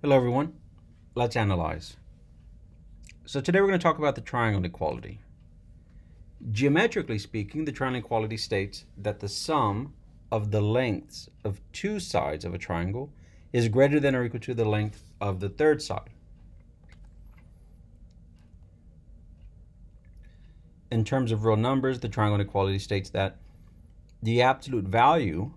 Hello everyone, let's analyze. So today we're going to talk about the triangle inequality. Geometrically speaking, the triangle inequality states that the sum of the lengths of two sides of a triangle is greater than or equal to the length of the third side. In terms of real numbers, the triangle inequality states that the absolute value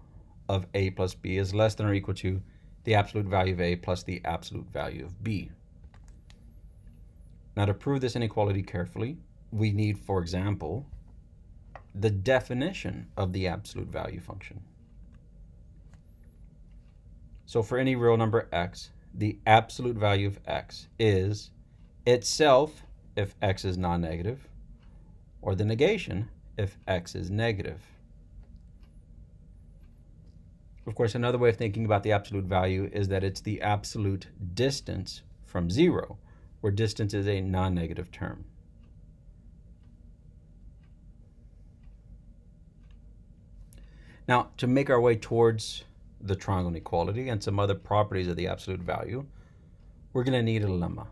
of a plus b is less than or equal to the absolute value of A plus the absolute value of B. Now to prove this inequality carefully, we need, for example, the definition of the absolute value function. So for any real number x, the absolute value of x is itself if x is non-negative, or the negation if x is negative. Of course, another way of thinking about the absolute value is that it's the absolute distance from zero, where distance is a non-negative term. Now, to make our way towards the triangle inequality and some other properties of the absolute value, we're going to need a lemma.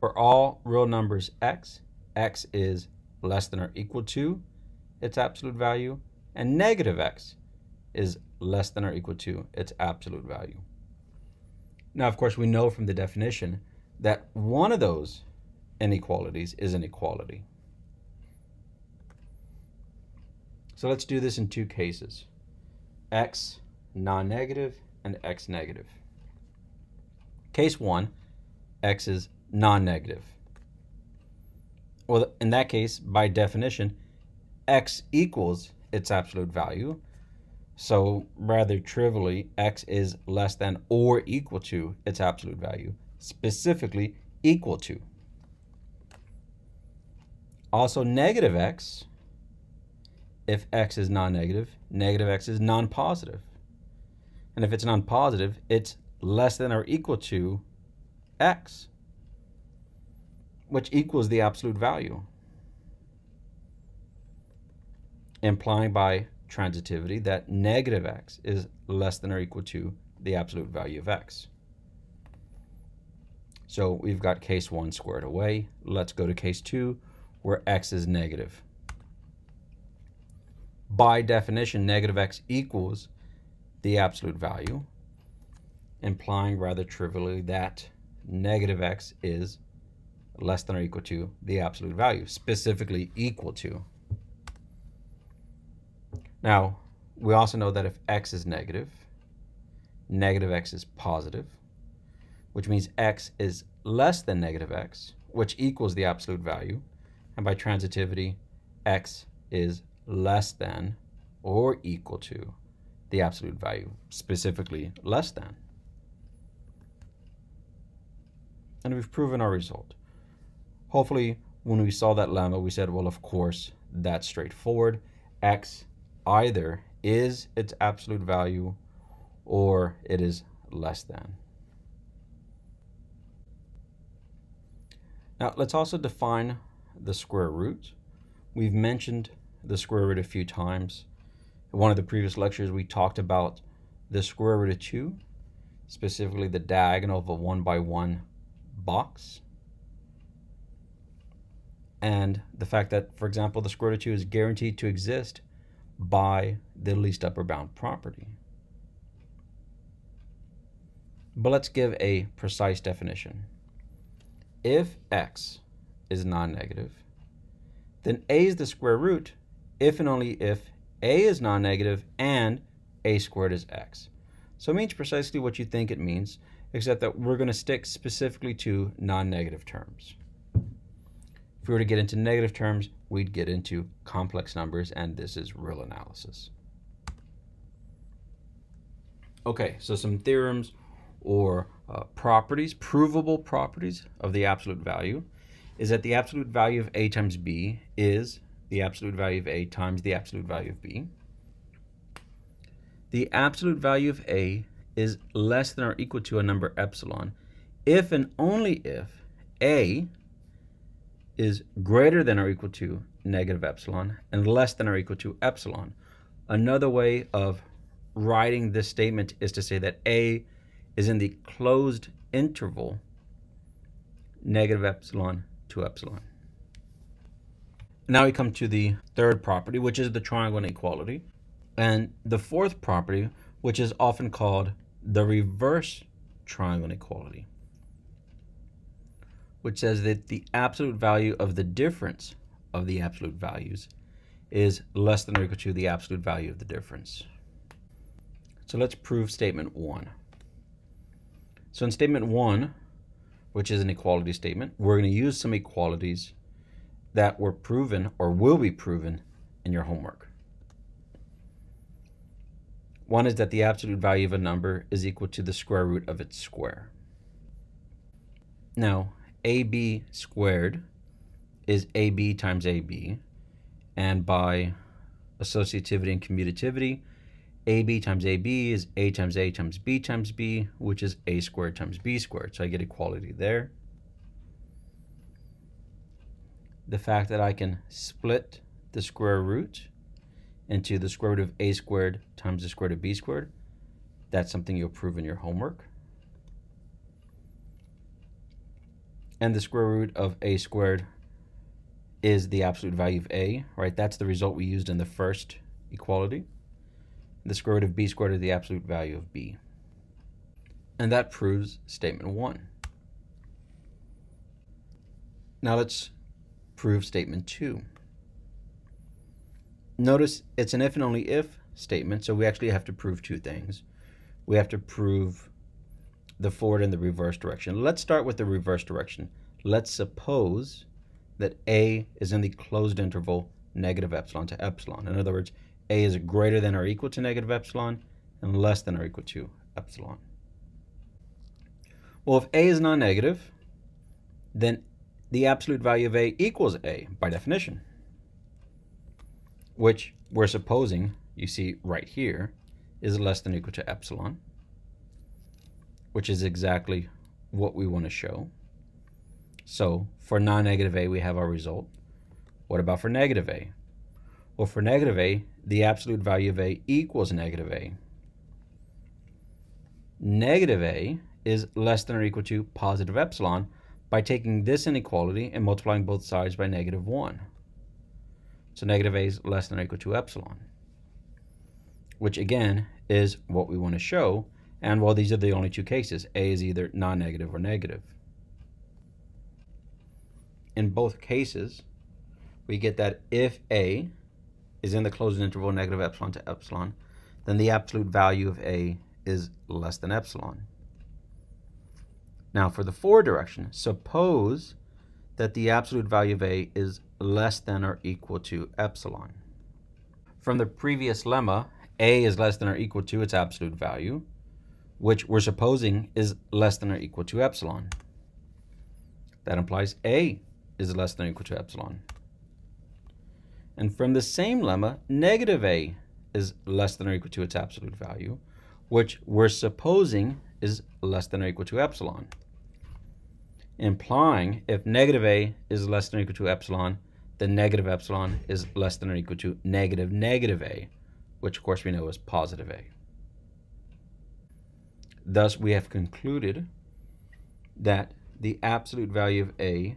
For all real numbers x, x is less than or equal to its absolute value, and negative x is less than or equal to its absolute value. Now, of course, we know from the definition that one of those inequalities is an equality. So let's do this in two cases, x non-negative and x negative. Case one, x is non-negative. Well, in that case, by definition, x equals its absolute value, so rather trivially, x is less than or equal to its absolute value, specifically equal to. Also negative x, if x is non-negative, negative x is non-positive. And if it's non-positive, it's less than or equal to x, which equals the absolute value. Implying by transitivity that negative x is less than or equal to the absolute value of x. So we've got case 1 squared away. Let's go to case 2 where x is negative. By definition, negative x equals the absolute value, implying rather trivially that negative x is less than or equal to the absolute value, specifically equal to now, we also know that if x is negative, negative x is positive, which means x is less than negative x, which equals the absolute value. And by transitivity, x is less than or equal to the absolute value, specifically less than. And we've proven our result. Hopefully, when we saw that lemma, we said, well, of course, that's straightforward. x either is its absolute value or it is less than. Now let's also define the square root. We've mentioned the square root a few times. In one of the previous lectures we talked about the square root of 2, specifically the diagonal of a 1 by 1 box. And the fact that, for example, the square root of 2 is guaranteed to exist by the least upper bound property. But let's give a precise definition. If x is non-negative, then a is the square root if and only if a is non-negative and a squared is x. So it means precisely what you think it means, except that we're going to stick specifically to non-negative terms. If we were to get into negative terms, we'd get into complex numbers, and this is real analysis. Okay, so some theorems or uh, properties, provable properties of the absolute value is that the absolute value of a times b is the absolute value of a times the absolute value of b. The absolute value of a is less than or equal to a number epsilon if and only if a is greater than or equal to negative epsilon and less than or equal to epsilon. Another way of writing this statement is to say that A is in the closed interval negative epsilon to epsilon. Now we come to the third property, which is the triangle inequality. And the fourth property, which is often called the reverse triangle inequality, which says that the absolute value of the difference of the absolute values is less than or equal to the absolute value of the difference. So let's prove statement one. So in statement one, which is an equality statement, we're going to use some equalities that were proven or will be proven in your homework. One is that the absolute value of a number is equal to the square root of its square. Now, ab squared is ab times ab, and by associativity and commutativity, ab times ab is a times a times b times b, which is a squared times b squared. So I get equality there. The fact that I can split the square root into the square root of a squared times the square root of b squared, that's something you'll prove in your homework. And the square root of a squared is the absolute value of a, right? That's the result we used in the first equality the square root of b squared is the absolute value of b. And that proves statement 1. Now let's prove statement 2. Notice it's an if and only if statement, so we actually have to prove two things. We have to prove the forward and the reverse direction. Let's start with the reverse direction. Let's suppose that A is in the closed interval negative epsilon to epsilon. In other words, a is greater than or equal to negative epsilon and less than or equal to epsilon. Well, if a is non-negative, then the absolute value of a equals a by definition, which we're supposing, you see right here, is less than or equal to epsilon, which is exactly what we want to show. So for non-negative a, we have our result. What about for negative a? Well, for negative a, the absolute value of a equals negative a. Negative a is less than or equal to positive epsilon by taking this inequality and multiplying both sides by negative 1. So negative a is less than or equal to epsilon, which again is what we want to show. And while these are the only two cases, a is either non-negative or negative. In both cases, we get that if a is in the closed interval negative epsilon to epsilon, then the absolute value of A is less than epsilon. Now for the forward direction, suppose that the absolute value of A is less than or equal to epsilon. From the previous lemma, A is less than or equal to its absolute value, which we're supposing is less than or equal to epsilon. That implies A is less than or equal to epsilon. And from the same lemma, negative a is less than or equal to its absolute value, which we're supposing is less than or equal to epsilon. Implying if negative a is less than or equal to epsilon, then negative epsilon is less than or equal to negative negative a, which of course we know is positive a. Thus, we have concluded that the absolute value of a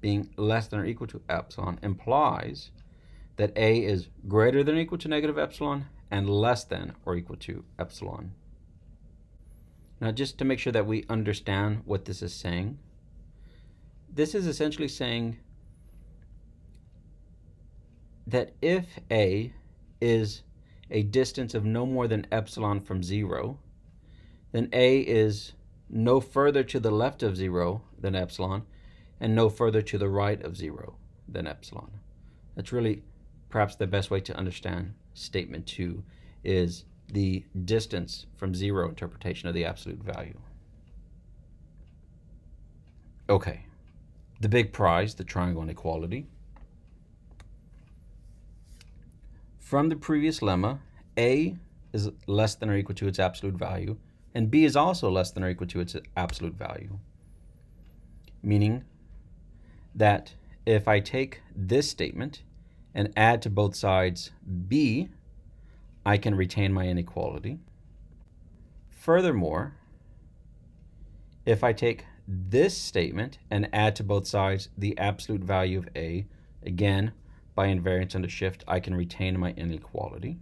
being less than or equal to epsilon implies that a is greater than or equal to negative epsilon and less than or equal to epsilon. Now just to make sure that we understand what this is saying, this is essentially saying that if a is a distance of no more than epsilon from 0, then a is no further to the left of 0 than epsilon and no further to the right of 0 than epsilon. That's really perhaps the best way to understand statement two is the distance from zero interpretation of the absolute value. Okay, the big prize, the triangle inequality. From the previous lemma, A is less than or equal to its absolute value, and B is also less than or equal to its absolute value. Meaning that if I take this statement and add to both sides b, I can retain my inequality. Furthermore, if I take this statement and add to both sides the absolute value of a, again, by invariance under shift, I can retain my inequality.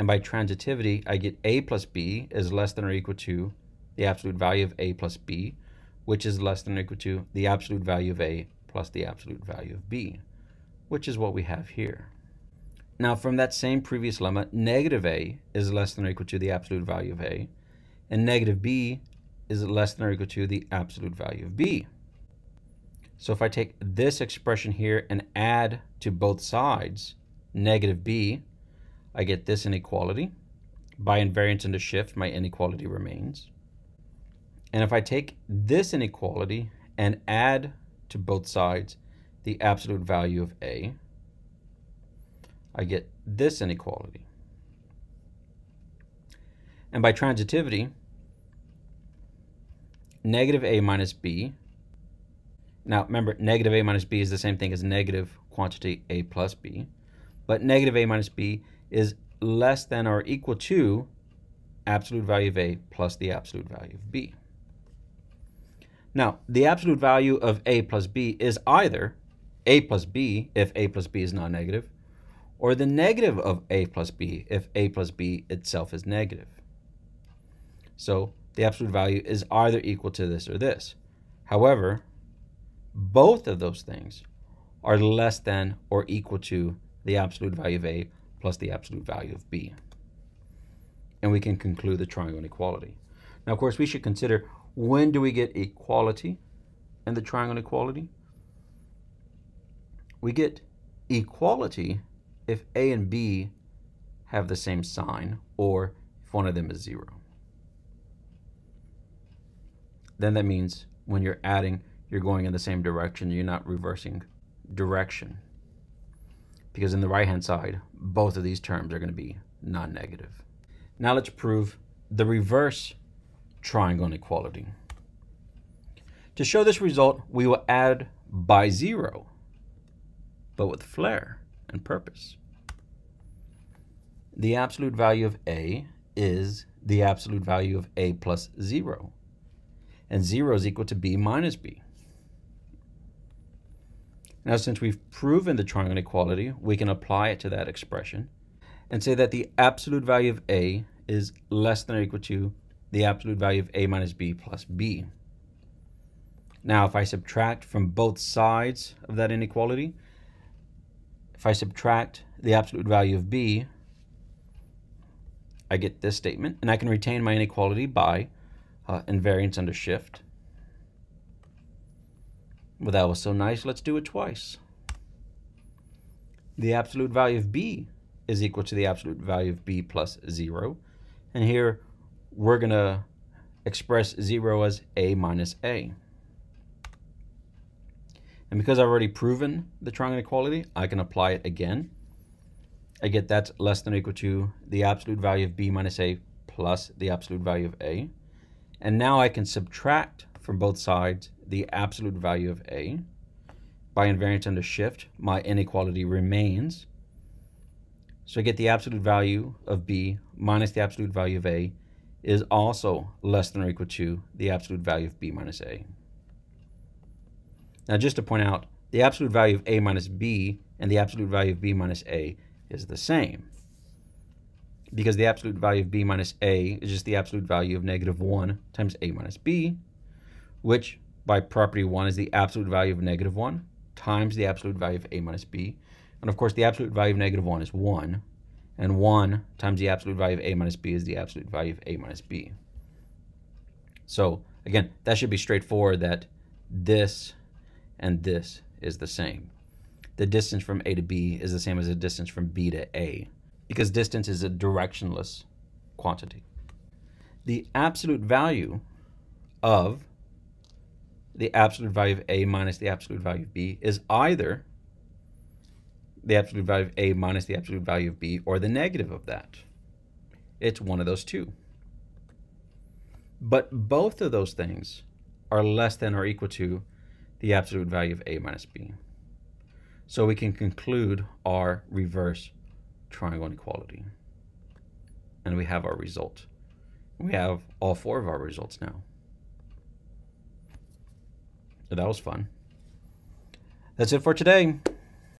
And by transitivity, I get a plus b is less than or equal to the absolute value of a plus b, which is less than or equal to the absolute value of a plus the absolute value of b, which is what we have here. Now, from that same previous lemma, negative a is less than or equal to the absolute value of a, and negative b is less than or equal to the absolute value of b. So if I take this expression here and add to both sides negative b, I get this inequality. By invariance under shift, my inequality remains. And if I take this inequality and add to both sides the absolute value of a, I get this inequality. And by transitivity, negative a minus b. Now, remember, negative a minus b is the same thing as negative quantity a plus b. But negative a minus b is less than or equal to absolute value of a plus the absolute value of b. Now, the absolute value of a plus b is either a plus b if a plus b is non-negative, or the negative of a plus b if a plus b itself is negative. So the absolute value is either equal to this or this. However, both of those things are less than or equal to the absolute value of A plus the absolute value of B. And we can conclude the triangle inequality. Now, of course, we should consider when do we get equality in the triangle inequality? We get equality if A and B have the same sign or if one of them is zero then that means when you're adding, you're going in the same direction. You're not reversing direction. Because in the right-hand side, both of these terms are going to be non-negative. Now let's prove the reverse triangle inequality. To show this result, we will add by zero, but with flair and purpose. The absolute value of A is the absolute value of A plus zero and 0 is equal to b minus b. Now, since we've proven the triangle inequality, we can apply it to that expression and say that the absolute value of a is less than or equal to the absolute value of a minus b plus b. Now, if I subtract from both sides of that inequality, if I subtract the absolute value of b, I get this statement, and I can retain my inequality by uh, invariance under shift. Well, that was so nice. Let's do it twice. The absolute value of b is equal to the absolute value of b plus 0. And here we're going to express 0 as a minus a. And because I've already proven the triangle inequality, I can apply it again. I get that's less than or equal to the absolute value of b minus a plus the absolute value of a. And now I can subtract from both sides the absolute value of A. By invariance under shift, my inequality remains. So I get the absolute value of B minus the absolute value of A is also less than or equal to the absolute value of B minus A. Now just to point out, the absolute value of A minus B and the absolute value of B minus A is the same because the absolute value of b minus a is just the absolute value of negative 1 times a minus b, which by property 1 is the absolute value of negative 1 times the absolute value of a minus b. And of course, the absolute value of negative 1 is 1, and 1 times the absolute value of a minus b is the absolute value of a minus b. So again, that should be straightforward that this and this is the same. The distance from a to b is the same as the distance from b to a because distance is a directionless quantity. The absolute value of the absolute value of A minus the absolute value of B is either the absolute value of A minus the absolute value of B or the negative of that. It's one of those two. But both of those things are less than or equal to the absolute value of A minus B. So we can conclude our reverse triangle inequality. And we have our result. We have all four of our results now. That was fun. That's it for today.